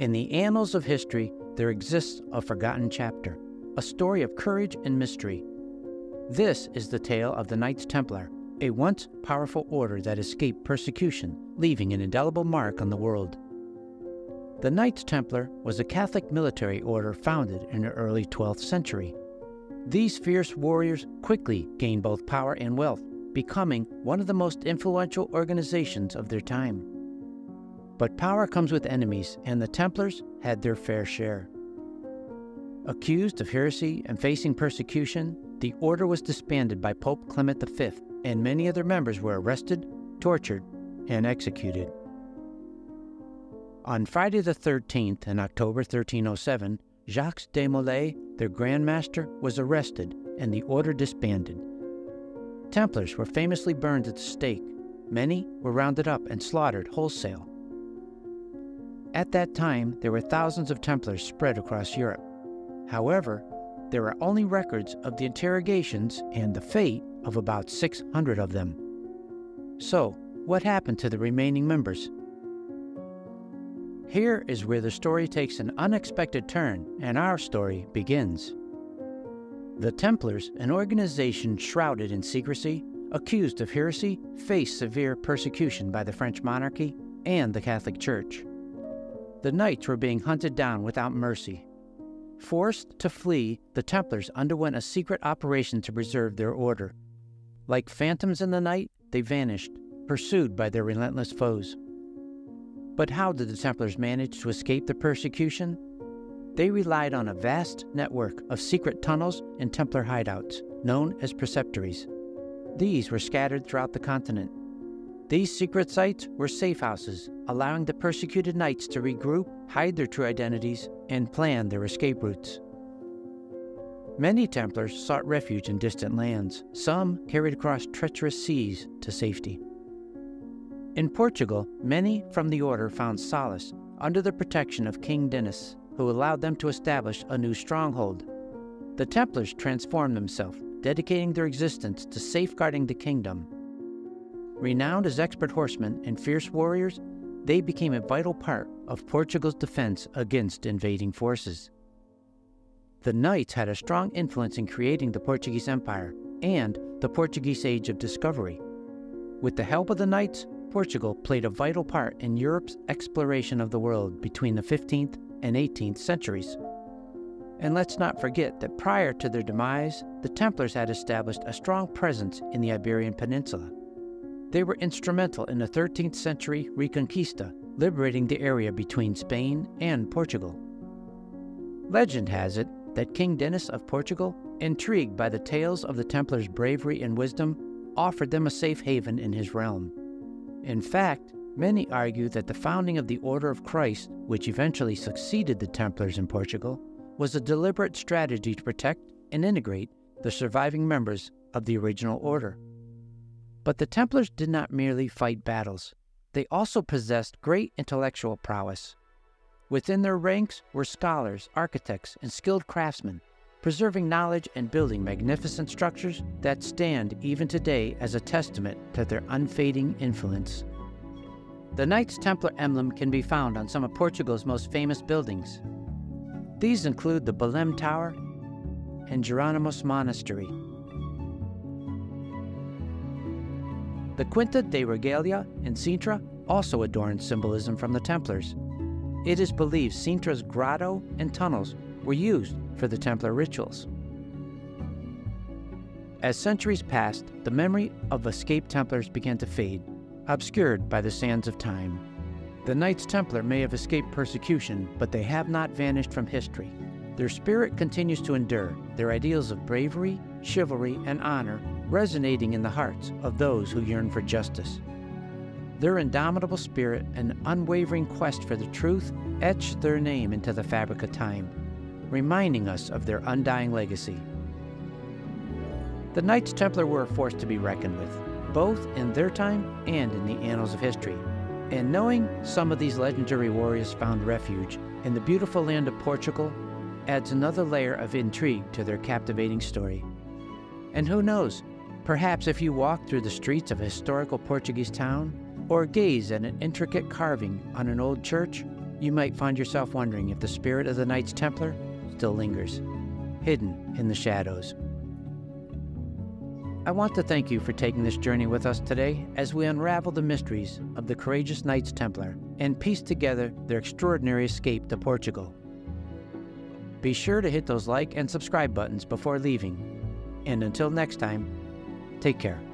In the annals of history, there exists a forgotten chapter, a story of courage and mystery. This is the tale of the Knights Templar, a once powerful order that escaped persecution, leaving an indelible mark on the world. The Knights Templar was a Catholic military order founded in the early 12th century. These fierce warriors quickly gained both power and wealth, becoming one of the most influential organizations of their time. But power comes with enemies, and the Templars had their fair share. Accused of heresy and facing persecution, the order was disbanded by Pope Clement V, and many of their members were arrested, tortured, and executed. On Friday the 13th in October 1307, Jacques de Molay, their Grand Master, was arrested and the order disbanded. Templars were famously burned at the stake. Many were rounded up and slaughtered wholesale. At that time, there were thousands of Templars spread across Europe. However, there are only records of the interrogations and the fate of about 600 of them. So, what happened to the remaining members? Here is where the story takes an unexpected turn and our story begins. The Templars, an organization shrouded in secrecy, accused of heresy, faced severe persecution by the French monarchy and the Catholic Church. The knights were being hunted down without mercy. Forced to flee, the Templars underwent a secret operation to preserve their order. Like phantoms in the night, they vanished, pursued by their relentless foes. But how did the Templars manage to escape the persecution? They relied on a vast network of secret tunnels and Templar hideouts, known as preceptories. These were scattered throughout the continent. These secret sites were safe houses, allowing the persecuted knights to regroup, hide their true identities, and plan their escape routes. Many Templars sought refuge in distant lands. Some carried across treacherous seas to safety. In Portugal, many from the order found solace under the protection of King Dinis, who allowed them to establish a new stronghold. The Templars transformed themselves, dedicating their existence to safeguarding the kingdom. Renowned as expert horsemen and fierce warriors, they became a vital part of Portugal's defense against invading forces. The Knights had a strong influence in creating the Portuguese Empire and the Portuguese Age of Discovery. With the help of the Knights, Portugal played a vital part in Europe's exploration of the world between the 15th and 18th centuries. And let's not forget that prior to their demise, the Templars had established a strong presence in the Iberian Peninsula. They were instrumental in the 13th century Reconquista, liberating the area between Spain and Portugal. Legend has it that King Dinis of Portugal, intrigued by the tales of the Templars' bravery and wisdom, offered them a safe haven in his realm. In fact, many argue that the founding of the Order of Christ, which eventually succeeded the Templars in Portugal, was a deliberate strategy to protect and integrate the surviving members of the original order. But the Templars did not merely fight battles, they also possessed great intellectual prowess. Within their ranks were scholars, architects, and skilled craftsmen, preserving knowledge and building magnificent structures that stand even today as a testament to their unfading influence. The Knights Templar emblem can be found on some of Portugal's most famous buildings. These include the Belém Tower and Jerónimos Monastery. The Quinta da Regaleira in Sintra also adorns symbolism from the Templars. It is believed Sintra's grotto and tunnels were used for the Templar rituals. As centuries passed, the memory of escaped Templars began to fade, obscured by the sands of time. The Knights Templar may have escaped persecution, but they have not vanished from history. Their spirit continues to endure, their ideals of bravery, chivalry, and honor resonating in the hearts of those who yearn for justice. Their indomitable spirit and unwavering quest for the truth etch their name into the fabric of time, reminding us of their undying legacy. The Knights Templar were a force to be reckoned with, both in their time and in the annals of history. And knowing some of these legendary warriors found refuge in the beautiful land of Portugal adds another layer of intrigue to their captivating story. And who knows, perhaps if you walk through the streets of a historical Portuguese town, or gaze at an intricate carving on an old church, you might find yourself wondering if the spirit of the Knights Templar still lingers, hidden in the shadows. I want to thank you for taking this journey with us today as we unravel the mysteries of the courageous Knights Templar and piece together their extraordinary escape to Portugal. Be sure to hit those like and subscribe buttons before leaving. And until next time, take care.